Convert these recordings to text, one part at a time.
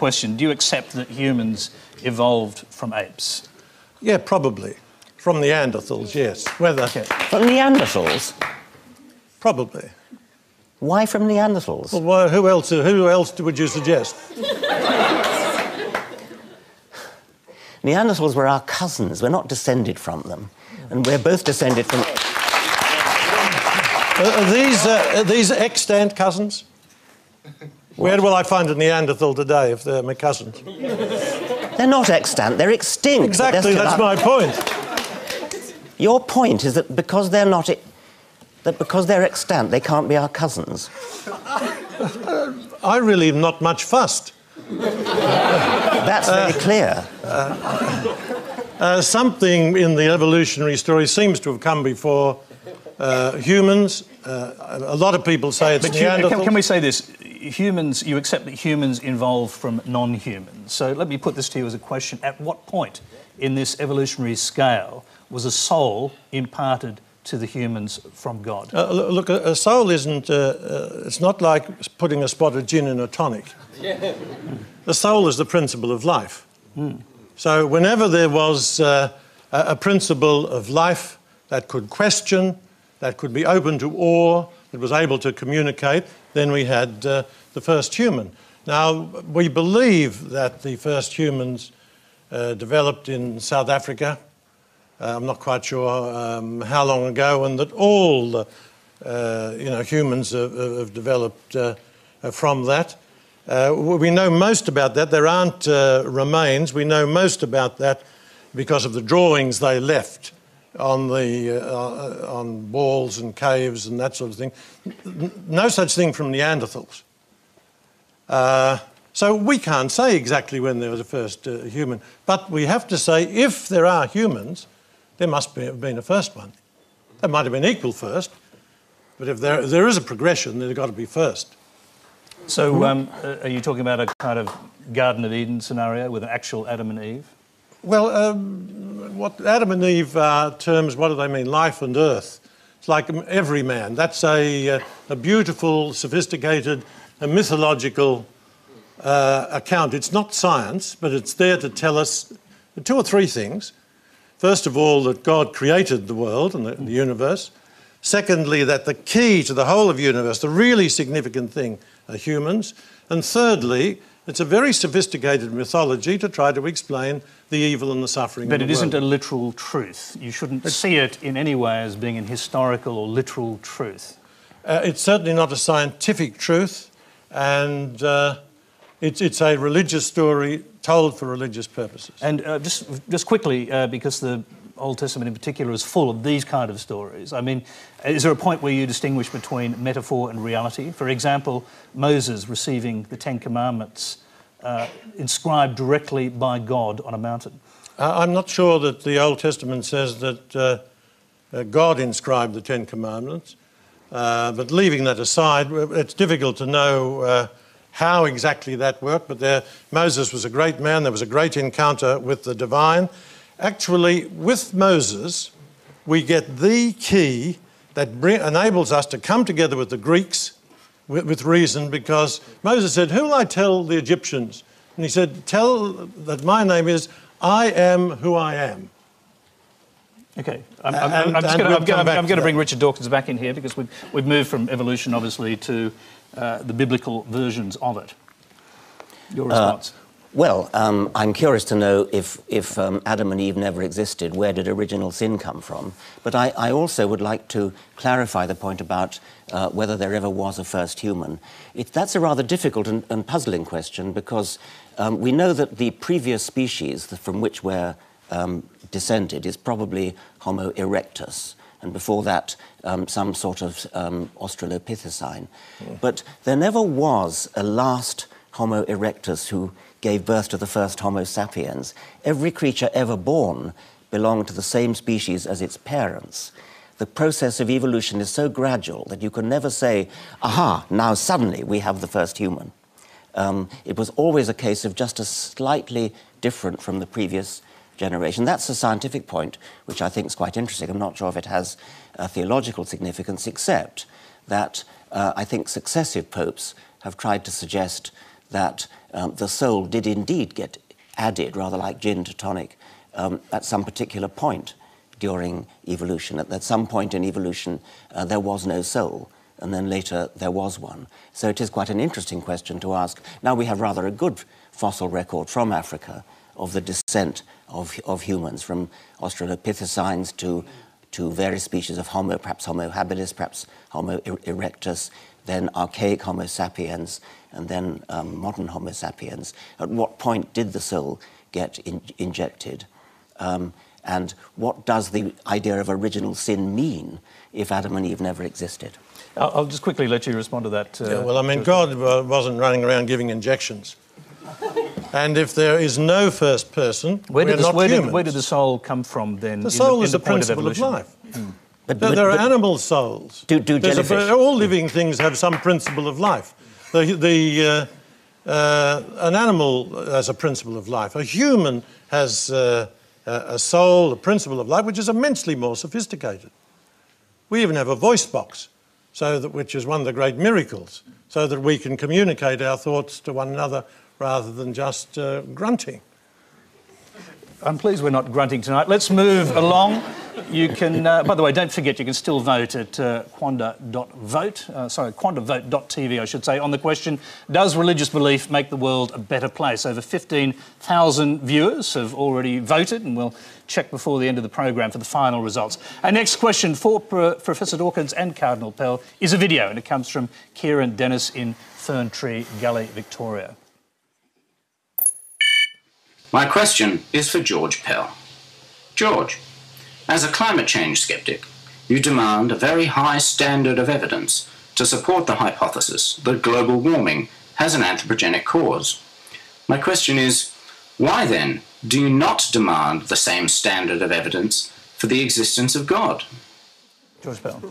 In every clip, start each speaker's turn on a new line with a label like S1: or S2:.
S1: question. Do you accept that humans evolved from apes?
S2: Yeah, probably. From Neanderthals, yes. Whether.
S1: Okay.
S3: From Neanderthals?
S2: Probably.
S3: Why from Neanderthals?
S2: Well, why- who else? Who else would you suggest?
S3: Neanderthals were our cousins. We're not descended from them. And we're both descended from.
S2: Are, are these uh, are these extant cousins? Where will I find a Neanderthal today if they're my cousins?
S3: They're not extant, they're extinct.
S2: Exactly,
S3: they're
S2: that's
S3: still-
S2: my point.
S3: Your point is that because they're not. that because they're extant, they can't be our cousins.
S2: I really am not much fussed.
S3: That's very clear.
S2: Uh, something in the evolutionary story seems to have come before uh, humans. Uh, a lot of people say it's
S1: But
S2: Neanderthals.
S1: can, can we say this? Humans, you accept that humans evolved from non humans. So let me put this to you as a question. At what point in this evolutionary scale was a soul imparted to the humans from God?
S2: Uh, look, a, a soul isn't. Uh, uh, it's not like putting a spot of gin in a tonic. the soul is the principle of life. So whenever there was uh, a, a principle of life that could question, that could be open to awe, that was able to communicate, then we had uh, the first human. Now we believe that the first humans uh, developed in South Africa. Uh, I'm not quite sure um, how long ago, and that all the uh, you know humans have, have developed uh, from that. Uh, we know most about that. There aren't remains. We know most about that because of the drawings they left on the uh, on walls and caves and that sort of thing. No such thing from Neanderthals. Uh, so we can't say exactly when there was a first uh, human, but we have to say if there are humans, there must be, have been a first one. There might have been equal first, but if there, there is a progression, there's got to be first.
S1: So um, uh, are you talking about a kind of Garden of Eden scenario with an actual Adam and Eve?
S2: Well, um, what Adam and Eve are terms, what do they mean? Life and earth. It's like every man. That's a, uh, a beautiful, sophisticated, a mythological uh, account. It's not science, but it's there to tell us two or three things. First of all, that God created the world and the, the universe. Secondly, that the key to the whole of the universe, the really significant thing, are humans. And thirdly, it's a very sophisticated mythology to try to explain the evil and the suffering.
S1: But
S2: of
S1: it
S2: the
S1: isn't a literal truth. You shouldn't see it in any way as being an historical or literal truth.
S2: Uh, it's certainly not a scientific truth, and uh, it's, it's a religious story told for religious purposes.
S1: And uh, just, just quickly, uh, because the Old Testament in particular is full of these kind of stories. I mean, is there a point where you distinguish between metaphor and reality? For example, Moses receiving the Ten Commandments uh, inscribed directly by God on a mountain.
S2: I'm not sure that the Old Testament says that uh, uh, God inscribed the Ten Commandments, uh, but leaving that aside, it's difficult to know uh, how exactly that worked. But there, Moses was a great man, there was a great encounter with the divine. Actually, with Moses, we get the key that bring, enables us to come together with the Greeks with, with reason because Moses said, Who will I tell the Egyptians? And he said, Tell that my name is I am who I am.
S1: Okay, I'm, I'm, I'm just going
S2: we'll
S1: to
S2: come
S1: I'm
S2: to
S1: going to
S2: that.
S1: bring Richard Dawkins back in here because we've, we've moved from evolution, obviously, to uh, the biblical versions of it. Your response?
S3: Well, um, I'm curious to know if, if um, Adam and Eve never existed, where did original sin come from? But I, I also would like to clarify the point about uh, whether there ever was a first human. It, that's a rather difficult and, and puzzling question because um, we know that the previous species from which we're um, descended is probably Homo erectus. And before that, um, some sort of um, Australopithecine. But there never was a last Homo erectus who gave birth to the first Homo sapiens. Every creature ever born belonged to the same species as its parents. The process of evolution is so gradual that you can never say, aha, now suddenly we have the first human. Um, it was always a case of just a slightly different from the previous generation. That's a scientific point, which I think is quite interesting. I'm not sure if it has a theological significance, except that uh, I think successive popes have tried to suggest that um, the soul did indeed get added, rather like gin to tonic, um, at some particular point during evolution. At, at some point in evolution, uh, there was no soul, and then later there was one. So it is quite an interesting question to ask. Now we have rather a good fossil record from Africa of the descent of, of humans, from Australopithecines to, to various species of Homo, perhaps Homo habilis, perhaps Homo erectus, then archaic Homo sapiens, and then um, modern Homo sapiens. At what point did the soul get in, injected? Um, and what does the idea of original sin mean if Adam and Eve never existed?
S1: I'll, I'll just quickly let you respond to that.
S2: Uh, yeah, well, I mean, God wasn't running around giving injections. and if there is no first person, where did, this,
S1: where, did, where did, the soul come from then?
S2: The soul the, is the, the principle of, of life. Mm. But, but, there are but, animal souls.
S3: Do, do jellyfish?
S2: A, all living things have some principle of life. The, the, uh, uh, an animal has a principle of life. A human has uh, a soul, a principle of life, which is immensely more sophisticated. We even have a voice box, so that, which is one of the great miracles, so that we can communicate our thoughts to one another rather than just uh, grunting.
S1: I'm pleased we're not grunting tonight. Let's move along. You can, uh, by the way, don't forget you can still vote at uh, quanda.vote, uh, sorry, quandavote.tv, I should say, on the question Does religious belief make the world a better place? Over 15,000 viewers have already voted, and we'll check before the end of the programme for the final results. Our next question for Pro Professor Dawkins and Cardinal Pell is a video, and it comes from Kieran Dennis in Ferntree Gully, Victoria.
S4: My question is for George Pell. George, as a climate change skeptic, you demand a very high standard of evidence to support the hypothesis that global warming has an anthropogenic cause. My question is, why then do you not demand the same standard of evidence for the existence of God?
S1: George Pell.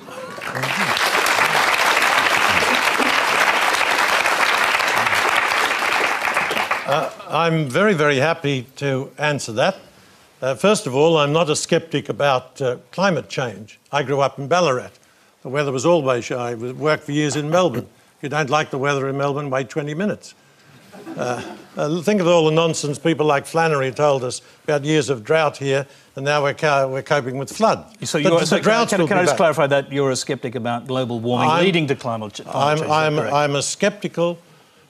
S2: Uh, I'm very, very happy to answer that. Uh, first of all, I'm not a skeptic about uh, climate change. I grew up in Ballarat. The weather was always shy. I worked for years in Melbourne. If you don't like the weather in Melbourne, wait 20 minutes. Uh, uh, think of all the nonsense people like Flannery told us about years of drought here, and now we're, we're coping with flood.
S1: So, you're, so can, can, can I just clarify that you're a skeptic about global warming
S2: I'm,
S1: leading to climate, ch- climate
S2: I'm, change? I'm, I'm a skeptical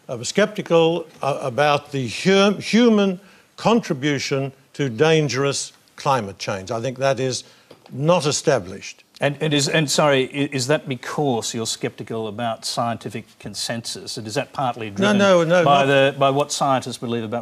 S2: I'm skeptical uh, about the hum human contribution to dangerous climate change. I think that is not established.
S1: And, and, is, and sorry, is that because you're sceptical about scientific consensus? And is that partly driven
S2: no, no, no,
S1: by, the, by what scientists believe about